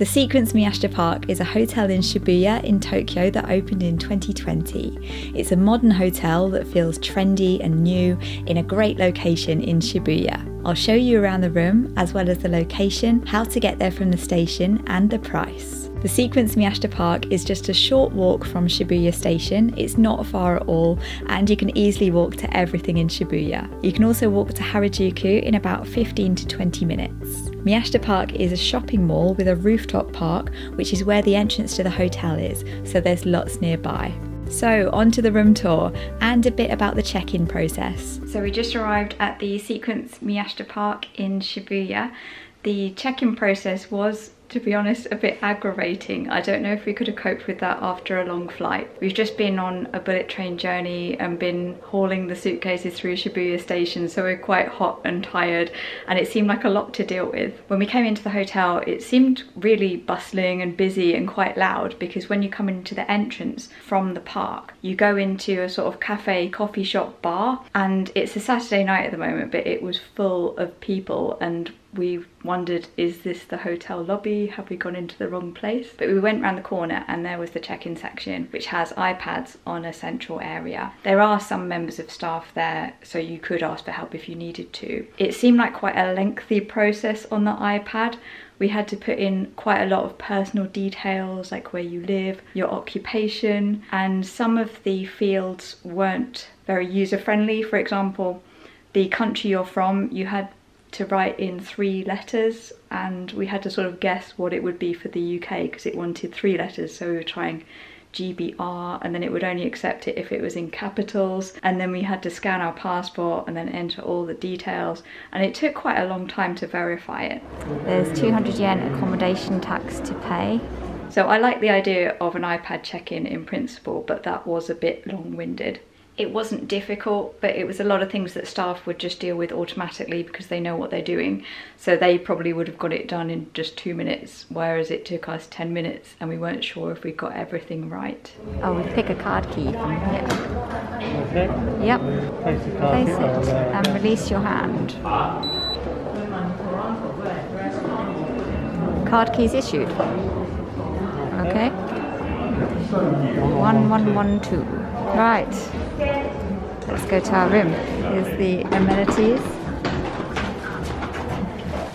The Sequence Miyashita Park is a hotel in Shibuya in Tokyo that opened in 2020. It's a modern hotel that feels trendy and new in a great location in Shibuya. I'll show you around the room as well as the location, how to get there from the station, and the price. The Sequence Miyashita Park is just a short walk from Shibuya Station. It's not far at all, and you can easily walk to everything in Shibuya. You can also walk to Harajuku in about 15 to 20 minutes. Miyashita Park is a shopping mall with a rooftop park, which is where the entrance to the hotel is, so there's lots nearby. So, on to the room tour and a bit about the check in process. So, we just arrived at the Sequence Miyashita Park in Shibuya. The check in process was to be honest, a bit aggravating. I don't know if we could have coped with that after a long flight. We've just been on a bullet train journey and been hauling the suitcases through Shibuya station, so we're quite hot and tired, and it seemed like a lot to deal with. When we came into the hotel, it seemed really bustling and busy and quite loud because when you come into the entrance from the park, you go into a sort of cafe, coffee shop, bar, and it's a Saturday night at the moment, but it was full of people and we wondered is this the hotel lobby? Have we gone into the wrong place? But we went around the corner and there was the check-in section which has ipads on a central area. There are some members of staff there so you could ask for help if you needed to. It seemed like quite a lengthy process on the ipad. We had to put in quite a lot of personal details like where you live, your occupation, and some of the fields weren't very user friendly. For example, the country you're from, you had to write in three letters and we had to sort of guess what it would be for the UK because it wanted three letters so we were trying GBR and then it would only accept it if it was in capitals and then we had to scan our passport and then enter all the details and it took quite a long time to verify it. There's 200 yen accommodation tax to pay. So I like the idea of an iPad check-in in principle but that was a bit long-winded it wasn't difficult, but it was a lot of things that staff would just deal with automatically because they know what they're doing. So they probably would have got it done in just two minutes, whereas it took us 10 minutes and we weren't sure if we got everything right. Oh, we pick a card key from here. Okay. Yep. Place, Place it and release your hand. Card keys issued. Okay. 1112. Right, let's go to our room. Here's the amenities.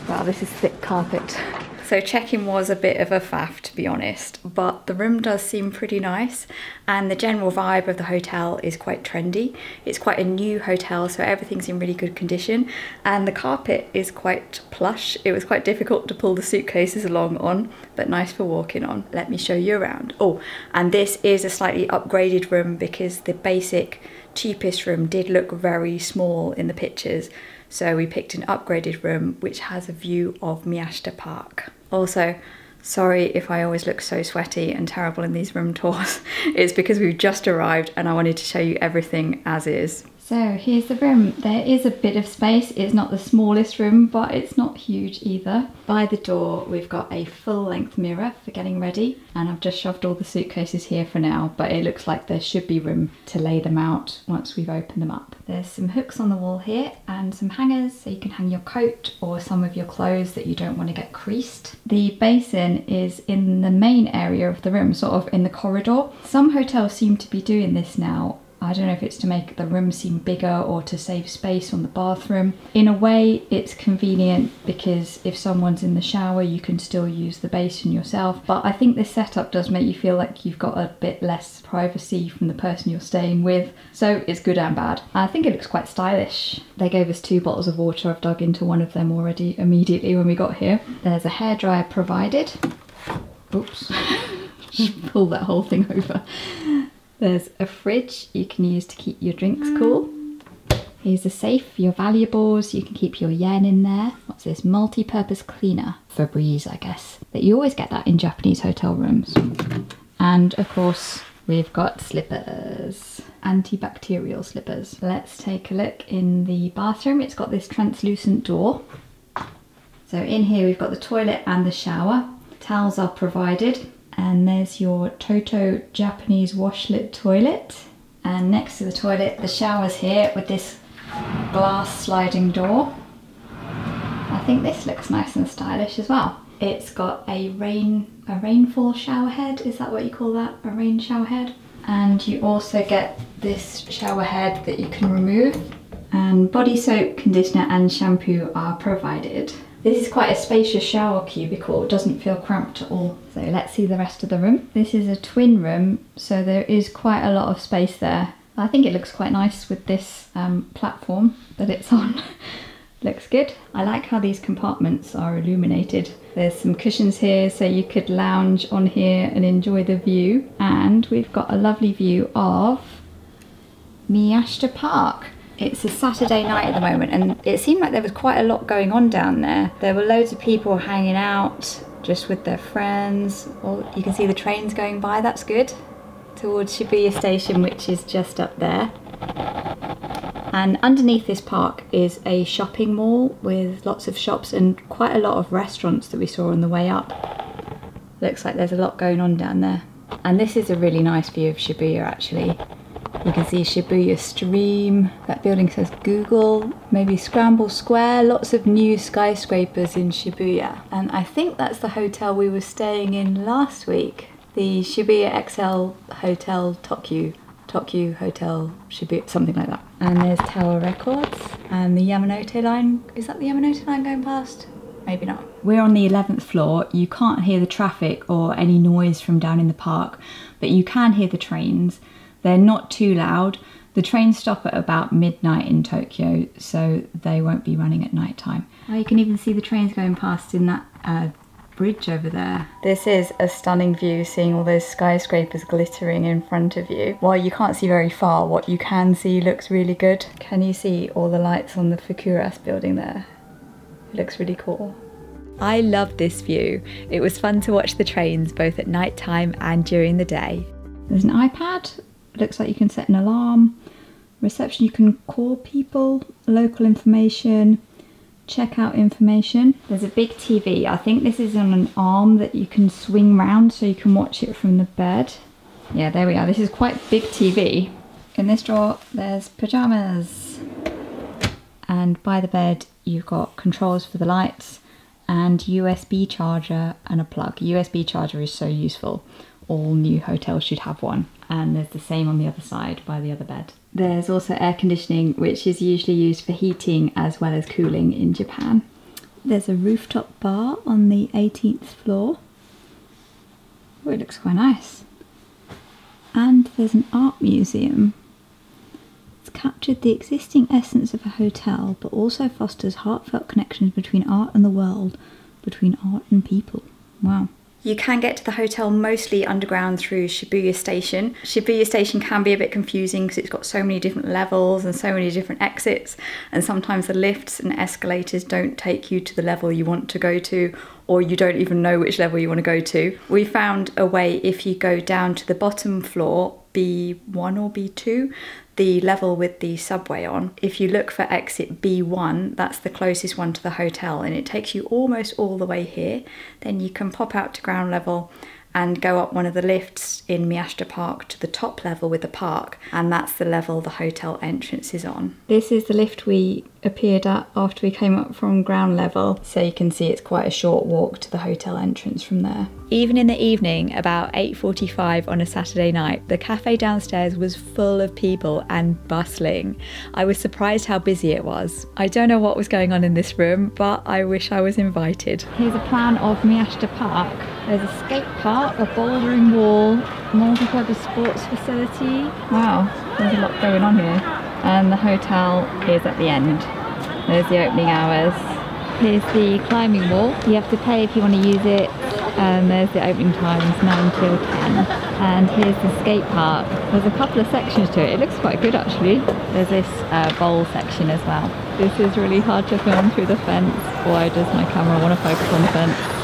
Wow, this is thick carpet. So check-in was a bit of a faff to be honest, but the room does seem pretty nice and the general vibe of the hotel is quite trendy. It's quite a new hotel so everything's in really good condition and the carpet is quite plush. It was quite difficult to pull the suitcases along on but nice for walking on. Let me show you around. Oh and this is a slightly upgraded room because the basic cheapest room did look very small in the pictures so we picked an upgraded room which has a view of Miyashita Park. Also, sorry if I always look so sweaty and terrible in these room tours. it's because we've just arrived and I wanted to show you everything as is. So here's the room. There is a bit of space. It's not the smallest room, but it's not huge either. By the door, we've got a full length mirror for getting ready. And I've just shoved all the suitcases here for now, but it looks like there should be room to lay them out once we've opened them up. There's some hooks on the wall here and some hangers so you can hang your coat or some of your clothes that you don't want to get creased. The basin is in the main area of the room, sort of in the corridor. Some hotels seem to be doing this now I don't know if it's to make the room seem bigger or to save space on the bathroom. In a way, it's convenient because if someone's in the shower, you can still use the basin yourself. But I think this setup does make you feel like you've got a bit less privacy from the person you're staying with. So it's good and bad. I think it looks quite stylish. They gave us two bottles of water. I've dug into one of them already immediately when we got here. There's a hairdryer provided. Oops. Just pull that whole thing over. There's a fridge you can use to keep your drinks cool. Here's a safe for your valuables. You can keep your yen in there. What's this? Multi-purpose cleaner. Febreze, I guess. But you always get that in Japanese hotel rooms. And of course, we've got slippers. Antibacterial slippers. Let's take a look in the bathroom. It's got this translucent door. So in here we've got the toilet and the shower. Towels are provided and there's your Toto Japanese washlet toilet and next to the toilet the shower's here with this glass sliding door I think this looks nice and stylish as well It's got a rain a rainfall shower head. Is that what you call that? A rain shower head? And you also get this shower head that you can remove. And body soap, conditioner and shampoo are provided. This is quite a spacious shower cubicle, it doesn't feel cramped at all. So let's see the rest of the room. This is a twin room, so there is quite a lot of space there. I think it looks quite nice with this um, platform that it's on. looks good. I like how these compartments are illuminated. There's some cushions here so you could lounge on here and enjoy the view. And we've got a lovely view of Miyashita Park. It's a Saturday night at the moment and it seemed like there was quite a lot going on down there. There were loads of people hanging out just with their friends. Or you can see the trains going by, that's good. Towards Shibuya Station, which is just up there. And underneath this park is a shopping mall with lots of shops and quite a lot of restaurants that we saw on the way up. Looks like there's a lot going on down there. And this is a really nice view of Shibuya actually. You can see Shibuya Stream. That building says Google, maybe Scramble Square. Lots of new skyscrapers in Shibuya. And I think that's the hotel we were staying in last week. The Shibuya Excel Hotel Tokyu. Tokyu Hotel Shibuya, something like that. And there's Tower Records and the Yamanote line. Is that the Yamanote line going past? Maybe not. We're on the 11th floor. You can't hear the traffic or any noise from down in the park, but you can hear the trains. They're not too loud. The trains stop at about midnight in Tokyo, so they won't be running at night time. Oh, you can even see the trains going past in that uh, bridge over there. This is a stunning view, seeing all those skyscrapers glittering in front of you. While you can't see very far, what you can see looks really good. Can you see all the lights on the Fukuras building there? It looks really cool. I loved this view. It was fun to watch the trains both at night time and during the day. There's an iPad it looks like you can set an alarm. Reception, you can call people, local information, check out information. There's a big TV. I think this is on an arm that you can swing round so you can watch it from the bed. Yeah, there we are. This is quite big TV. In this drawer, there's pajamas. And by the bed, you've got controls for the lights and USB charger and a plug. USB charger is so useful. All new hotels should have one and there's the same on the other side by the other bed. There's also air conditioning, which is usually used for heating as well as cooling in Japan. There's a rooftop bar on the 18th floor. Oh, it looks quite nice. And there's an art museum. It's captured the existing essence of a hotel, but also fosters heartfelt connections between art and the world, between art and people. Wow. You can get to the hotel mostly underground through Shibuya Station. Shibuya Station can be a bit confusing because it's got so many different levels and so many different exits, and sometimes the lifts and escalators don't take you to the level you want to go to, or you don't even know which level you want to go to. We found a way if you go down to the bottom floor, B1 or B2, the level with the subway on. If you look for exit B1, that's the closest one to the hotel and it takes you almost all the way here. Then you can pop out to ground level and go up one of the lifts in Miyashita Park to the top level with the park, and that's the level the hotel entrance is on. This is the lift we appeared at after we came up from ground level, so you can see it's quite a short walk to the hotel entrance from there. Even in the evening, about 8.45 on a Saturday night, the cafe downstairs was full of people and bustling. I was surprised how busy it was. I don't know what was going on in this room, but I wish I was invited. Here's a plan of Miyashita Park. There's a skate park, a bouldering wall, multi-purpose sports facility. Wow, there's a lot going on here. And the hotel is at the end. There's the opening hours. Here's the climbing wall. You have to pay if you want to use it. And there's the opening times 9 till 10 and here's the skate park. There's a couple of sections to it. It looks quite good actually. There's this uh, bowl section as well. This is really hard to film through the fence. Why does my camera want to focus on the fence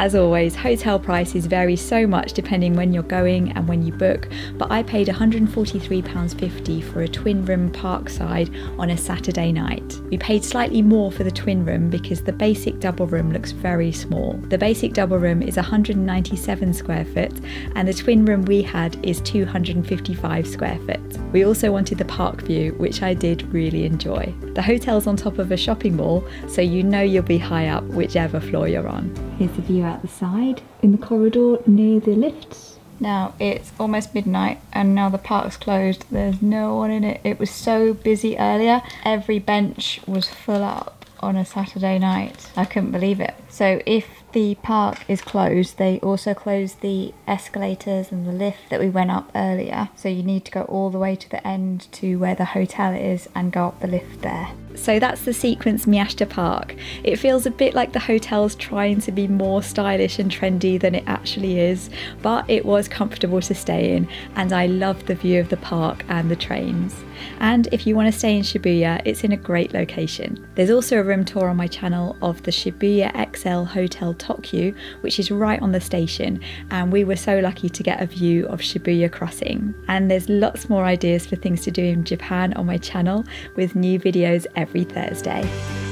As always, hotel prices vary so much depending when you're going and when you book, but I paid £143.50 for a twin room parkside on a Saturday night. We paid slightly more for the twin room because the basic double room looks very small. The basic double room is 197 square foot and the twin room we had is 255 square foot. We also wanted the park view, which I did really enjoy. The hotel's on top of a shopping mall, so you know you'll be high up whichever floor you're on. Here's the view out the side in the corridor near the lifts. Now it's almost midnight and now the park's closed. There's no one in it. It was so busy earlier. Every bench was full up on a Saturday night. I couldn't believe it. So if the park is closed, they also closed the escalators and the lift that we went up earlier. So you need to go all the way to the end to where the hotel is and go up the lift there. So that's the sequence Miyashita Park. It feels a bit like the hotel's trying to be more stylish and trendy than it actually is, but it was comfortable to stay in and I loved the view of the park and the trains. And if you want to stay in Shibuya, it's in a great location. There's also a room tour on my channel of the Shibuya Excel Hotel Tokyu, which is right on the station, and we were so lucky to get a view of Shibuya Crossing. And there's lots more ideas for things to do in Japan on my channel with new videos every Thursday.